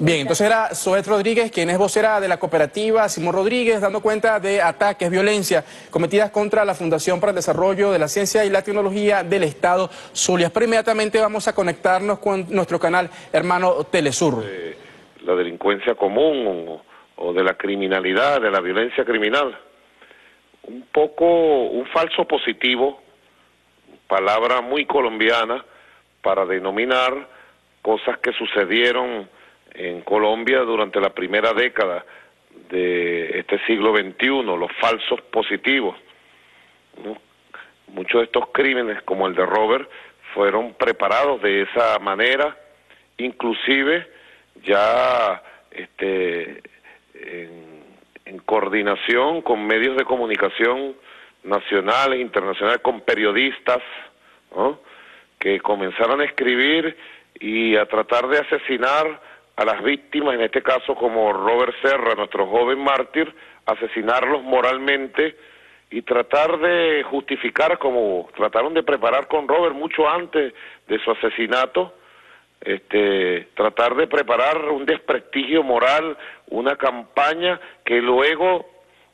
Bien, entonces era Soet Rodríguez, quien es vocera de la cooperativa Simón Rodríguez, dando cuenta de ataques, violencia cometidas contra la Fundación para el Desarrollo de la Ciencia y la Tecnología del Estado Zulia. Pero inmediatamente vamos a conectarnos con nuestro canal hermano Telesur. la delincuencia común o de la criminalidad, de la violencia criminal. Un poco un falso positivo, palabra muy colombiana para denominar cosas que sucedieron en Colombia durante la primera década de este siglo XXI, los falsos positivos. Muchos de estos crímenes, como el de Robert, fueron preparados de esa manera, inclusive ya este, en, en coordinación con medios de comunicación nacionales, internacionales, con periodistas, que comenzaron a escribir y a tratar de asesinar a las víctimas, en este caso como Robert Serra, nuestro joven mártir, asesinarlos moralmente y tratar de justificar como trataron de preparar con Robert mucho antes de su asesinato, este, tratar de preparar un desprestigio moral, una campaña que luego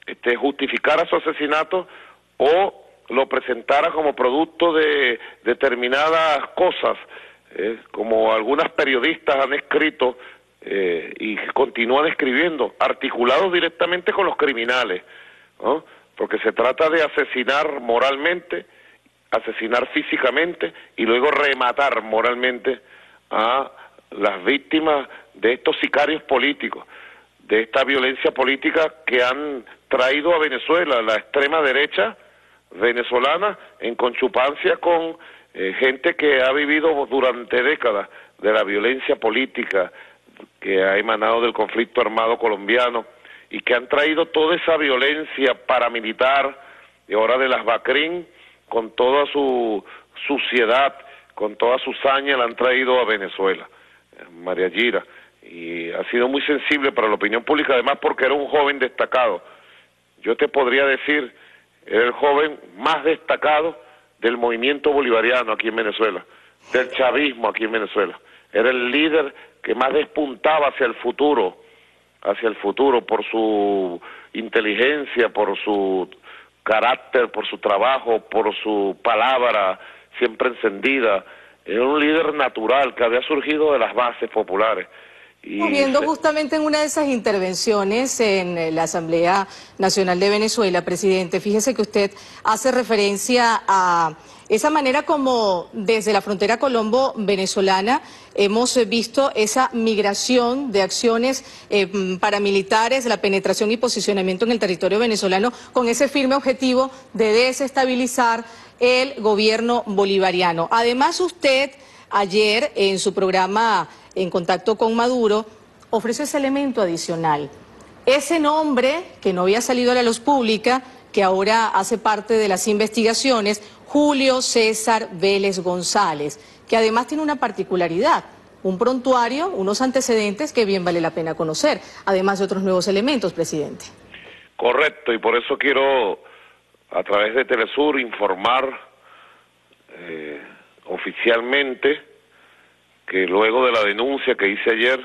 este, justificara su asesinato o lo presentara como producto de determinadas cosas, eh, como algunas periodistas han escrito eh, y continúan escribiendo, articulados directamente con los criminales, porque se trata de asesinar moralmente, asesinar físicamente y luego rematar moralmente a las víctimas de estos sicarios políticos, de esta violencia política que han traído a Venezuela, la extrema derecha venezolana, en conchupancia con eh, gente que ha vivido durante décadas de la violencia política, que ha emanado del conflicto armado colombiano y que han traído toda esa violencia paramilitar y ahora de las Bacrín con toda su suciedad, con toda su saña la han traído a Venezuela, María Gira, y ha sido muy sensible para la opinión pública, además porque era un joven destacado. Yo te podría decir, era el joven más destacado del movimiento bolivariano aquí en Venezuela, del chavismo aquí en Venezuela. Era el líder que más despuntaba hacia el futuro, hacia el futuro por su inteligencia, por su carácter, por su trabajo, por su palabra siempre encendida. Era un líder natural que había surgido de las bases populares. Y viendo justamente en una de esas intervenciones en la Asamblea Nacional de Venezuela, presidente, fíjese que usted hace referencia a esa manera como desde la frontera colombo-venezolana hemos visto esa migración de acciones eh, paramilitares, la penetración y posicionamiento en el territorio venezolano con ese firme objetivo de desestabilizar el gobierno bolivariano. Además, usted ayer en su programa En Contacto con Maduro ofreció ese elemento adicional. Ese nombre que no había salido a la luz pública, que ahora hace parte de las investigaciones, Julio César Vélez González, que además tiene una particularidad, un prontuario, unos antecedentes que bien vale la pena conocer, además de otros nuevos elementos, presidente. Correcto, y por eso quiero a través de Telesur informar eh, oficialmente que luego de la denuncia que hice ayer,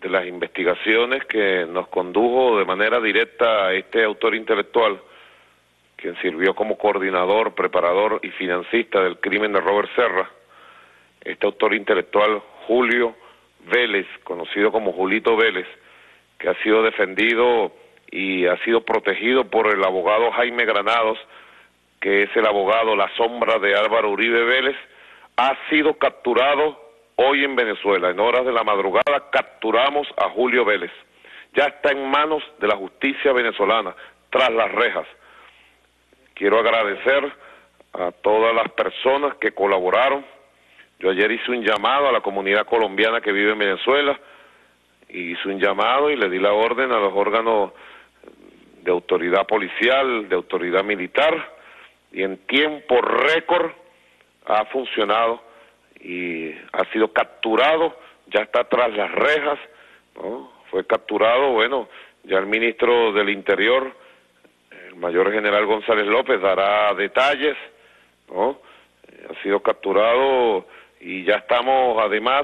de las investigaciones que nos condujo de manera directa a este autor intelectual, quien sirvió como coordinador, preparador y financista del crimen de Robert Serra, este autor intelectual Julio Vélez, conocido como Julito Vélez, que ha sido defendido y ha sido protegido por el abogado Jaime Granados, que es el abogado La Sombra de Álvaro Uribe Vélez, ha sido capturado hoy en Venezuela. En horas de la madrugada capturamos a Julio Vélez. Ya está en manos de la justicia venezolana, tras las rejas. Quiero agradecer a todas las personas que colaboraron. Yo ayer hice un llamado a la comunidad colombiana que vive en Venezuela, hice un llamado y le di la orden a los órganos de autoridad policial, de autoridad militar, y en tiempo récord ha funcionado y ha sido capturado, ya está tras las rejas, fue capturado, bueno, ya el ministro del Interior mayor general González López dará detalles. Ha sido capturado y ya estamos además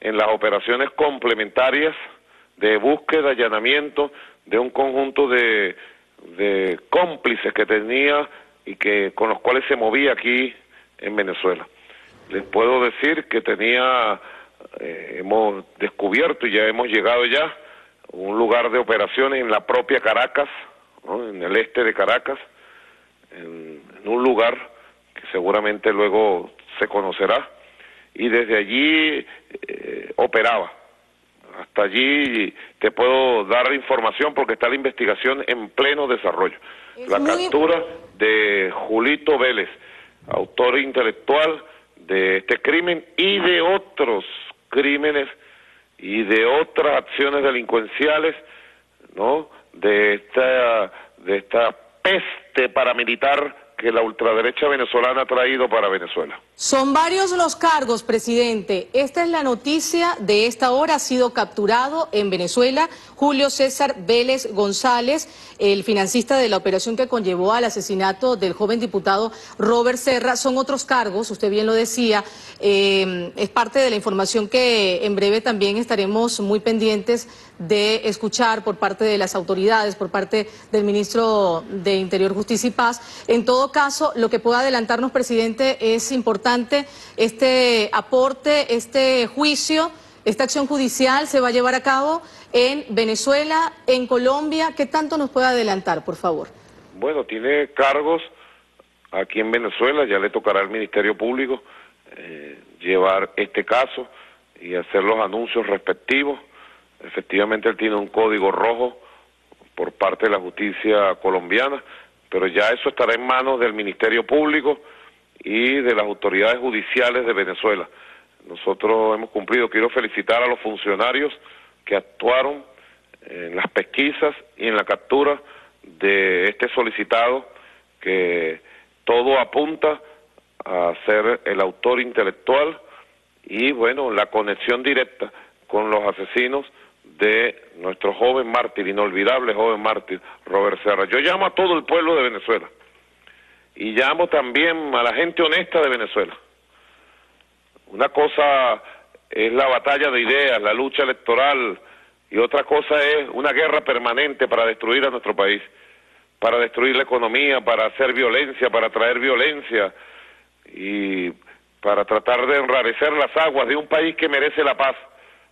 en las operaciones complementarias de búsqueda, allanamiento de un conjunto de, de cómplices que tenía y que con los cuales se movía aquí en Venezuela. Les puedo decir que tenía, eh, hemos descubierto y ya hemos llegado ya un lugar de operaciones en la propia Caracas, en el este de Caracas, en, un lugar que seguramente luego se conocerá, y desde allí eh, operaba. Hasta allí te puedo dar información porque está la investigación en pleno desarrollo. la captura de Julito Vélez, autor intelectual de este crimen y de otros crímenes y de otras acciones delincuenciales, ¿no? De esta de esta peste paramilitar que la ultraderecha venezolana ha traído para Venezuela. Son varios los cargos, presidente. Esta es la noticia de esta hora. Ha sido capturado en Venezuela Julio César Vélez González, el financista de la operación que conllevó al asesinato del joven diputado Robert Serra. Son otros cargos, usted bien lo decía. Eh, es parte de la información que en breve también estaremos muy pendientes de escuchar por parte de las autoridades, por parte del ministro de Interior, Justicia y Paz. En todo caso, lo que pueda adelantarnos, presidente, es este aporte, este juicio, esta acción judicial se va a llevar a cabo en Venezuela, en Colombia. ¿Qué tanto nos puede adelantar, por favor? Bueno, tiene cargos aquí en Venezuela, ya le tocará al Ministerio Público eh, llevar este caso y hacer los anuncios respectivos. Efectivamente, él tiene un código rojo por parte de la justicia colombiana pero ya eso estará en manos del Ministerio Público y de las autoridades judiciales de Venezuela. Nosotros hemos cumplido, quiero felicitar a los funcionarios que actuaron en las pesquisas y en la captura de este solicitado que todo apunta a ser el autor intelectual y bueno, la conexión directa con los asesinos de nuestro joven mártir, inolvidable joven mártir, Robert Serra. Yo llamo a todo el pueblo de Venezuela y llamo también a la gente honesta de Venezuela. Una cosa es la batalla de ideas, la lucha electoral, y otra cosa es una guerra permanente para destruir a nuestro país, para destruir la economía, para hacer violencia, para traer violencia y para tratar de enrarecer las aguas de un país que merece la paz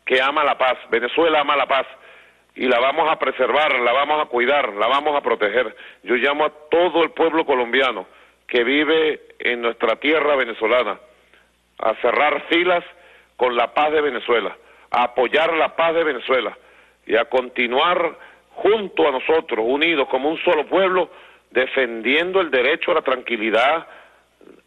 que ama la paz. Venezuela ama la paz y la vamos a preservar, la vamos a cuidar, la vamos a proteger. Yo llamo a todo el pueblo colombiano que vive en nuestra tierra venezolana a cerrar filas con la paz de Venezuela, a apoyar la paz de Venezuela y a continuar junto a nosotros, unidos como un solo pueblo, defendiendo el derecho a la tranquilidad,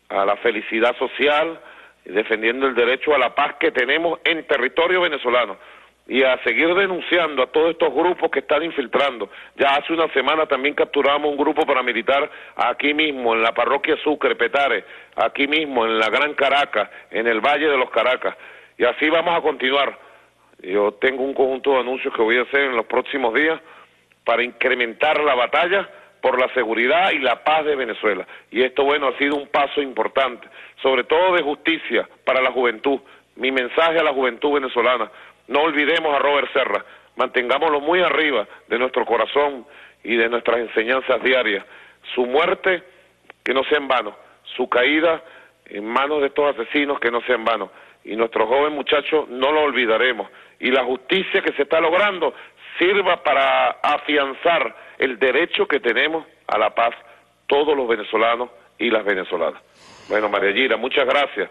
a la felicidad social, defendiendo el derecho a la paz que tenemos en territorio venezolano y a seguir denunciando a todos estos grupos que están infiltrando. Ya hace una semana también capturamos un grupo paramilitar aquí mismo, en la parroquia Sucre, Petare, aquí mismo, en la Gran Caracas, en el Valle de los Caracas. Y así vamos a continuar. Yo tengo un conjunto de anuncios que voy a hacer en los próximos días para incrementar la batalla por la seguridad y la paz de Venezuela. Y esto, bueno, ha sido un paso importante, sobre todo de justicia para la juventud. Mi mensaje a la juventud venezolana, no olvidemos a Robert Serra, mantengámoslo muy arriba de nuestro corazón y de nuestras enseñanzas diarias. Su muerte, que no sea en vano, su caída en manos de estos asesinos, que no sea en vano. Y nuestro joven muchacho no lo olvidaremos. Y la justicia que se está logrando sirva para afianzar el derecho que tenemos a la paz todos los venezolanos y las venezolanas. Bueno, María Gira, muchas gracias.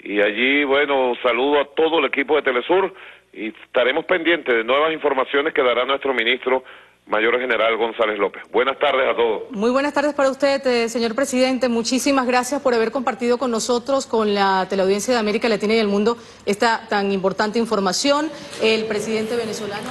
Y allí, bueno, saludo a todo el equipo de Telesur y estaremos pendientes de nuevas informaciones que dará nuestro ministro Mayor General González López. Buenas tardes a todos. Muy buenas tardes para usted, eh, señor presidente. Muchísimas gracias por haber compartido con nosotros, con la teleaudiencia de América Latina y el mundo, esta tan importante información. El presidente venezolano.